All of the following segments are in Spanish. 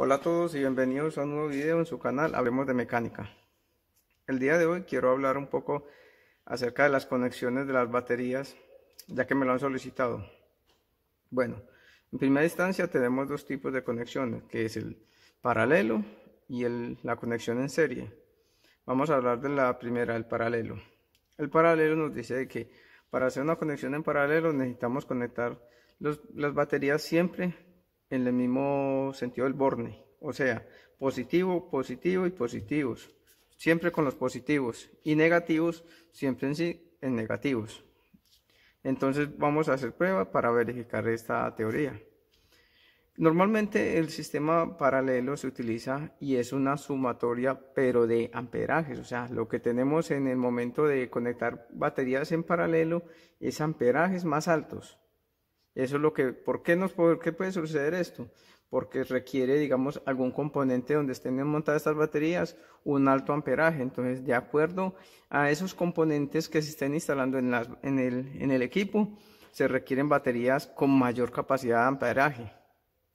Hola a todos y bienvenidos a un nuevo video en su canal Hablemos de Mecánica. El día de hoy quiero hablar un poco acerca de las conexiones de las baterías, ya que me lo han solicitado. Bueno, en primera instancia tenemos dos tipos de conexiones, que es el paralelo y la conexión en serie. Vamos a hablar de la primera, el paralelo. El paralelo nos dice que para hacer una conexión en paralelo necesitamos conectar las baterías siempre en el mismo sentido del borne, o sea, positivo, positivo y positivos, siempre con los positivos y negativos siempre en sí en negativos. Entonces vamos a hacer prueba para verificar esta teoría. Normalmente el sistema paralelo se utiliza y es una sumatoria pero de amperajes, o sea, lo que tenemos en el momento de conectar baterías en paralelo es amperajes más altos. Eso es lo que, ¿por qué, nos, ¿por qué puede suceder esto? Porque requiere, digamos, algún componente donde estén montadas estas baterías, un alto amperaje. Entonces, de acuerdo a esos componentes que se estén instalando en, en, el, en el equipo, se requieren baterías con mayor capacidad de amperaje.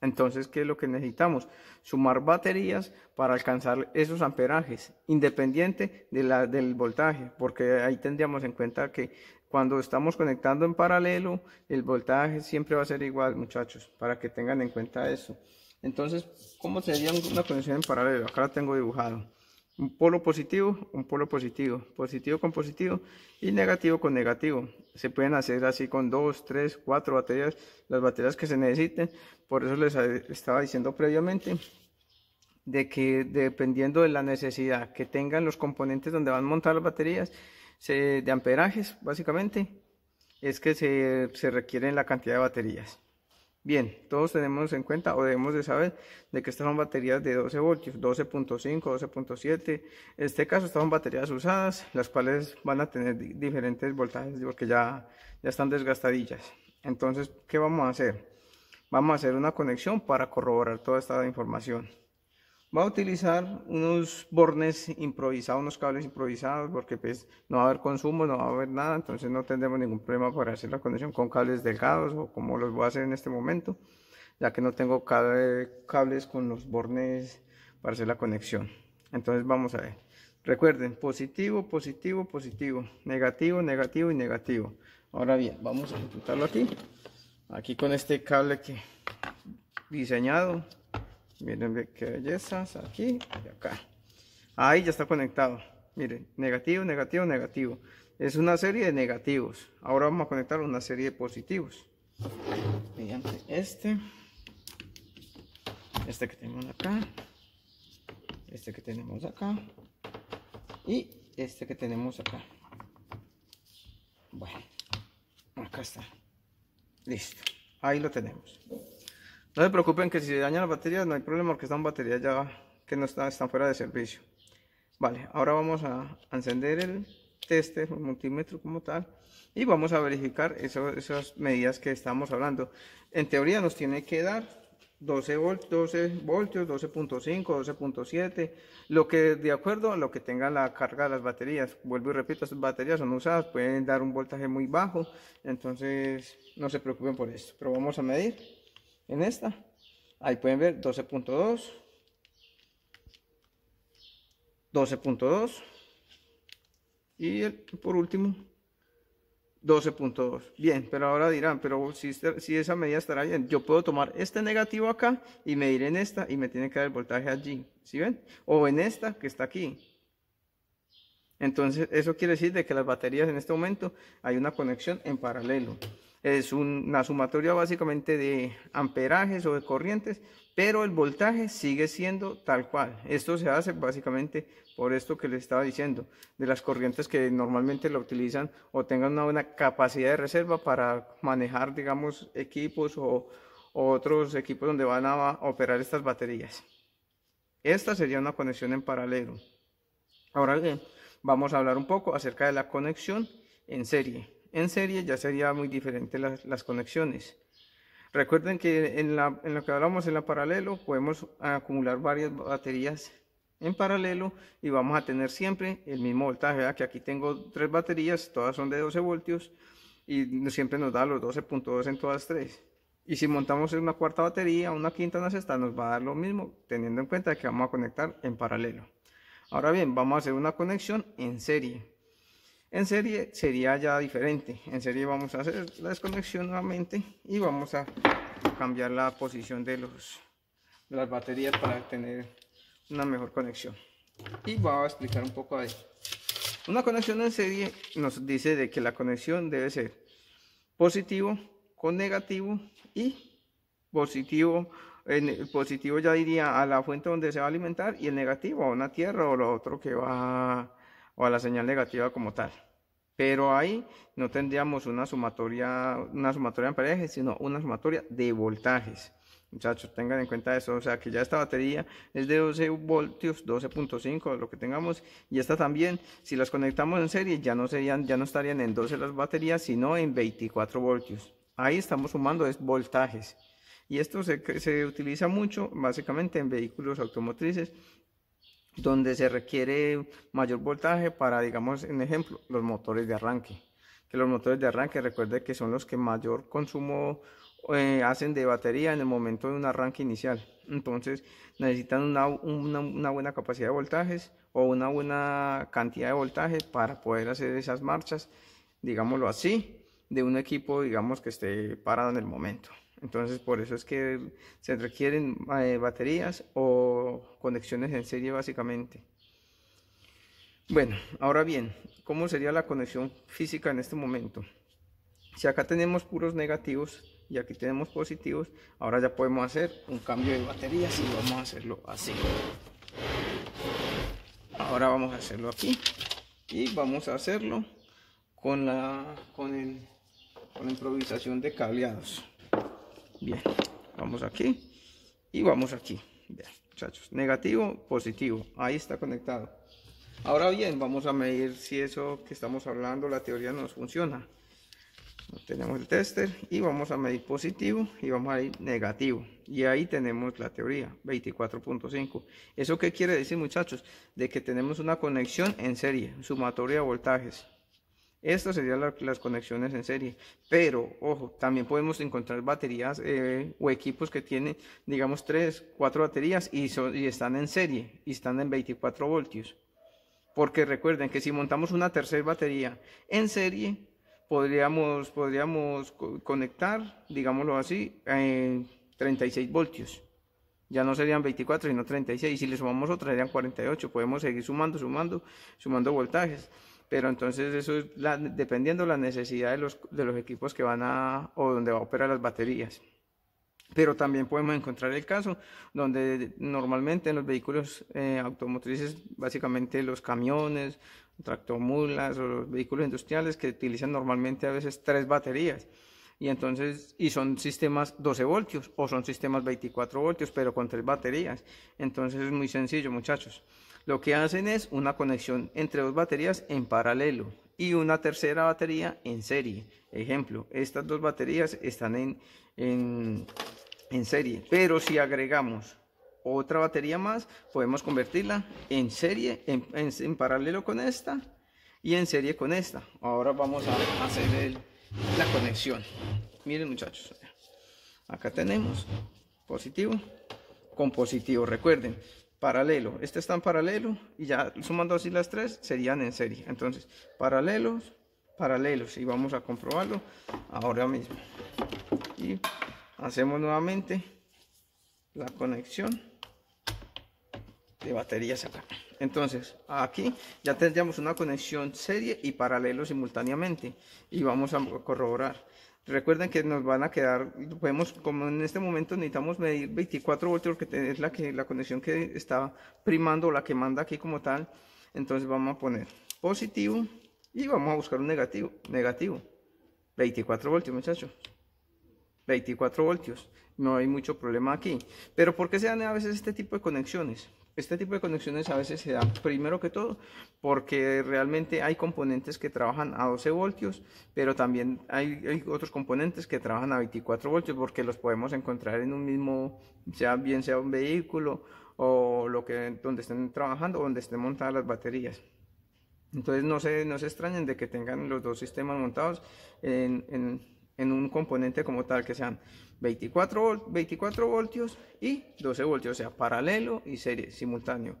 Entonces, ¿qué es lo que necesitamos? Sumar baterías para alcanzar esos amperajes, independiente de la, del voltaje, porque ahí tendríamos en cuenta que cuando estamos conectando en paralelo, el voltaje siempre va a ser igual, muchachos, para que tengan en cuenta eso. Entonces, ¿cómo sería una conexión en paralelo? Acá la tengo dibujado. Un polo positivo, un polo positivo, positivo con positivo y negativo con negativo. Se pueden hacer así con dos, tres, cuatro baterías, las baterías que se necesiten. Por eso les estaba diciendo previamente de que dependiendo de la necesidad que tengan los componentes donde van a montar las baterías, de amperajes, básicamente, es que se, se requieren la cantidad de baterías. Bien, todos tenemos en cuenta o debemos de saber de que estas son baterías de 12 voltios, 12.5, 12.7. En este caso estas son baterías usadas, las cuales van a tener diferentes voltajes porque ya, ya están desgastadillas. Entonces, ¿qué vamos a hacer? Vamos a hacer una conexión para corroborar toda esta información. Va a utilizar unos bornes improvisados, unos cables improvisados, porque pues no va a haber consumo, no va a haber nada, entonces no tendremos ningún problema para hacer la conexión con cables delgados o como los voy a hacer en este momento, ya que no tengo cables con los bornes para hacer la conexión. Entonces vamos a ver. Recuerden, positivo, positivo, positivo, negativo, negativo y negativo. Ahora bien, vamos a ejecutarlo aquí. Aquí con este cable que diseñado Miren qué bellezas, aquí y acá. Ahí ya está conectado. Miren, negativo, negativo, negativo. Es una serie de negativos. Ahora vamos a conectar una serie de positivos. Mediante este. Este que tenemos acá. Este que tenemos acá. Y este que tenemos acá. Bueno, acá está. Listo. Ahí lo tenemos. No se preocupen que si se dañan las baterías no hay problema porque están baterías ya que no están, están fuera de servicio. Vale, ahora vamos a encender el tester, el multímetro como tal, y vamos a verificar esas medidas que estamos hablando. En teoría nos tiene que dar 12, volt, 12 voltios, 12.5, 12.7, lo que de acuerdo a lo que tenga la carga de las baterías. Vuelvo y repito, estas baterías son usadas, pueden dar un voltaje muy bajo, entonces no se preocupen por esto, pero vamos a medir en esta. Ahí pueden ver 12.2, 12.2 y por último 12.2. Bien, pero ahora dirán, pero si, este, si esa medida estará bien, yo puedo tomar este negativo acá y medir en esta y me tiene que dar el voltaje allí, ¿sí ven? O en esta que está aquí. Entonces, eso quiere decir de que las baterías en este momento hay una conexión en paralelo es una sumatoria básicamente de amperajes o de corrientes, pero el voltaje sigue siendo tal cual. Esto se hace básicamente por esto que les estaba diciendo, de las corrientes que normalmente lo utilizan o tengan una buena capacidad de reserva para manejar, digamos, equipos o, o otros equipos donde van a operar estas baterías. Esta sería una conexión en paralelo. Ahora bien, vamos a hablar un poco acerca de la conexión en serie en serie ya sería muy diferente las, conexiones. Recuerden que en, lo que hablamos en la paralelo podemos acumular varias baterías en paralelo y vamos a tener siempre el mismo voltaje, que aquí tengo tres baterías, todas son de 12 voltios y siempre nos da los 12.2 en todas tres. Y si montamos una cuarta batería, una quinta, una sexta, nos va a dar lo mismo, teniendo en cuenta que vamos a conectar en paralelo. Ahora bien, vamos a hacer una conexión en serie. En serie sería ya diferente. En serie vamos a hacer la desconexión nuevamente y vamos a cambiar la posición de, los, las baterías para tener una mejor conexión. Y voy a explicar un poco de. Una conexión en serie nos dice de que la conexión debe ser positivo con negativo y positivo el positivo ya iría a la fuente donde se va a alimentar y el negativo a una tierra o lo otro que va o a la señal negativa como tal. Pero ahí no tendríamos una sumatoria, una sumatoria en pareja, sino una sumatoria de voltajes. Muchachos, tengan en cuenta eso, o sea que ya esta batería es de 12 voltios, 12.5, lo que tengamos, y esta también, si las conectamos en serie, ya no serían, ya no estarían en 12 las baterías, sino en 24 voltios. Ahí estamos sumando es voltajes. Y esto se, se utiliza mucho, básicamente en vehículos automotrices, donde se requiere mayor voltaje para, digamos, en ejemplo, los motores de arranque. Que los motores de arranque, recuerde que son los que mayor consumo eh, hacen de batería en el momento de un arranque inicial. Entonces necesitan una, una, buena capacidad de voltajes o una buena cantidad de voltajes para poder hacer esas marchas, digámoslo así, de un equipo, digamos, que esté parado en el momento. Entonces por eso es que se requieren eh, baterías o conexiones en serie básicamente. Bueno, ahora bien, ¿cómo sería la conexión física en este momento? Si acá tenemos puros negativos y aquí tenemos positivos, ahora ya podemos hacer un cambio de baterías y vamos a hacerlo así. Ahora vamos a hacerlo aquí y vamos a hacerlo con la, con el, con la improvisación de cableados. Bien, vamos aquí y vamos aquí. Bien, muchachos, negativo, positivo, ahí está conectado. Ahora bien, vamos a medir si eso que estamos hablando, la teoría nos funciona. Tenemos el tester y vamos a medir positivo y vamos a ir negativo. Y ahí tenemos la teoría 24.5 eso qué quiere decir muchachos de que tenemos una conexión en serie sumatoria de voltajes estas serían las conexiones en serie pero ojo también podemos encontrar baterías eh, o equipos que tienen digamos 3 4 baterías y, y están en serie y están en 24 voltios porque recuerden que si montamos una tercera batería en serie podríamos, podríamos conectar, digámoslo así, en 36 voltios. Ya no serían 24, sino 36. Si le sumamos otra, serían 48. Podemos seguir sumando, sumando, sumando voltajes. Pero entonces eso es dependiendo de la necesidad de los, de los equipos que van a, o donde va operar las baterías. Pero también podemos encontrar el caso donde normalmente en los vehículos eh, automotrices, básicamente los camiones, tractomulas o los vehículos industriales que utilizan normalmente a veces tres baterías y entonces y son sistemas 12 voltios o son sistemas 24 voltios pero con tres baterías. Entonces es muy sencillo muchachos. Lo que hacen es una conexión entre dos baterías en paralelo y una tercera batería en serie. Ejemplo estas dos baterías están en, en, en serie pero si agregamos otra batería más, podemos convertirla en serie, en, paralelo con esta y en serie con esta. Ahora vamos a hacer la conexión. Miren muchachos, acá tenemos positivo con positivo. Recuerden, paralelo. Este está en paralelo y ya sumando así las tres serían en serie. Entonces, paralelos, paralelos y vamos a comprobarlo ahora mismo. Y hacemos nuevamente la conexión de baterías acá. Entonces, aquí ya tendríamos una conexión serie y paralelo simultáneamente y vamos a corroborar. Recuerden que nos van a quedar, podemos, como en este momento necesitamos medir 24 voltios, porque es la, que, la conexión que está primando, la que manda aquí como tal. Entonces vamos a poner positivo y vamos a buscar un negativo, negativo. 24 voltios, muchachos. 24 voltios. No hay mucho problema aquí. Pero ¿por qué se dan a veces este tipo de conexiones? Este tipo de conexiones a veces se dan primero que todo porque realmente hay componentes que trabajan a 12 voltios, pero también hay, otros componentes que trabajan a 24 voltios porque los podemos encontrar en un mismo, sea bien sea un vehículo o lo que donde estén trabajando o donde estén montadas las baterías. Entonces no se, no se extrañen de que tengan los dos sistemas montados en, en un componente como tal, que sean 24, 24 voltios y 12 voltios, o sea, paralelo y serie, simultáneo.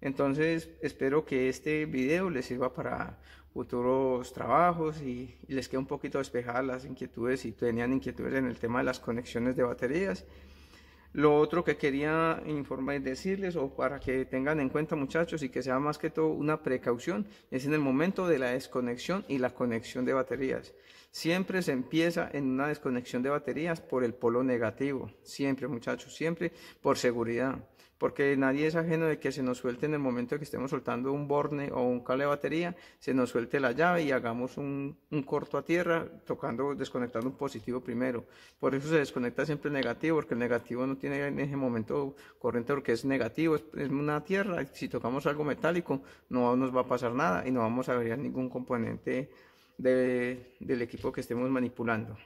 Entonces, espero que este video les sirva para futuros trabajos y, les quede un poquito despejadas las inquietudes si tenían inquietudes en el tema de las conexiones de baterías. Lo otro que quería informar y decirles o para que tengan en cuenta muchachos y que sea más que todo una precaución es en el momento de la desconexión y la conexión de baterías. Siempre se empieza en una desconexión de baterías por el polo negativo, siempre muchachos, siempre por seguridad. Porque nadie es ajeno de que se nos suelte en el momento que estemos soltando un borne o un cable de batería, se nos suelte la llave y hagamos un, corto a tierra, tocando, desconectando un positivo primero. Por eso se desconecta siempre el negativo, porque el negativo no tiene en ese momento corriente porque es negativo, es, una tierra, si tocamos algo metálico no nos va a pasar nada y no vamos a ver ningún componente del equipo que estemos manipulando.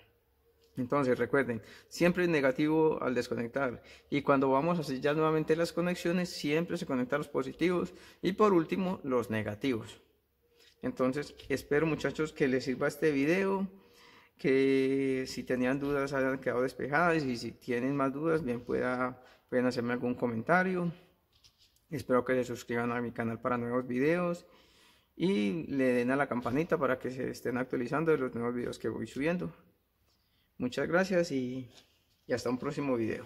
Entonces recuerden, siempre es negativo al desconectar y cuando vamos a ya nuevamente las conexiones siempre se conectan los positivos y por último los negativos. Entonces espero muchachos que les sirva este video, que si tenían dudas hayan quedado despejadas y si tienen más dudas bien pueda, pueden hacerme algún comentario. Espero que se suscriban a mi canal para nuevos videos y le den a la campanita para que se estén actualizando de los nuevos videos que voy subiendo. Muchas gracias y, y hasta un próximo video.